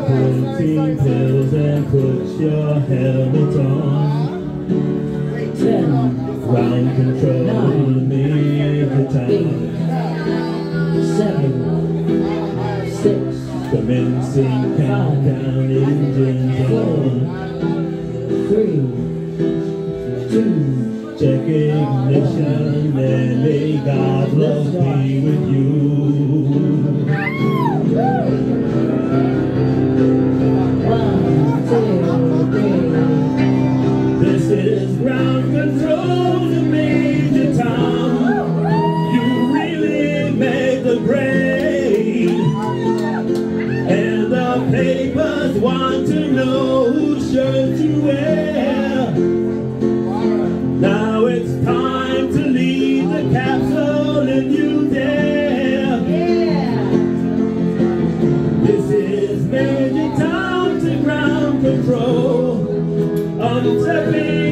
pills and put your helmet on. 10. Ground control, Nine. the time. Seven. Six. Commencing countdown engines on. Three. Two. Check ignition and may God love be with you. control. Unstepping.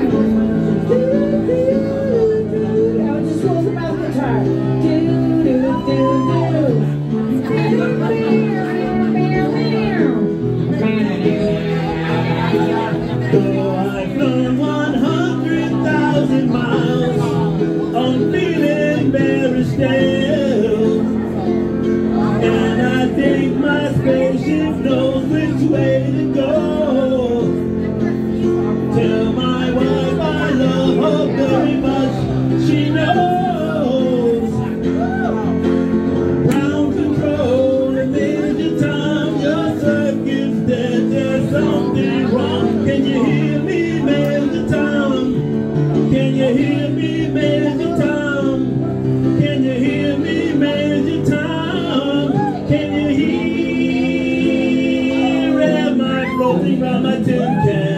myself And I think my spaceship knows which way to go. everything around my tin can.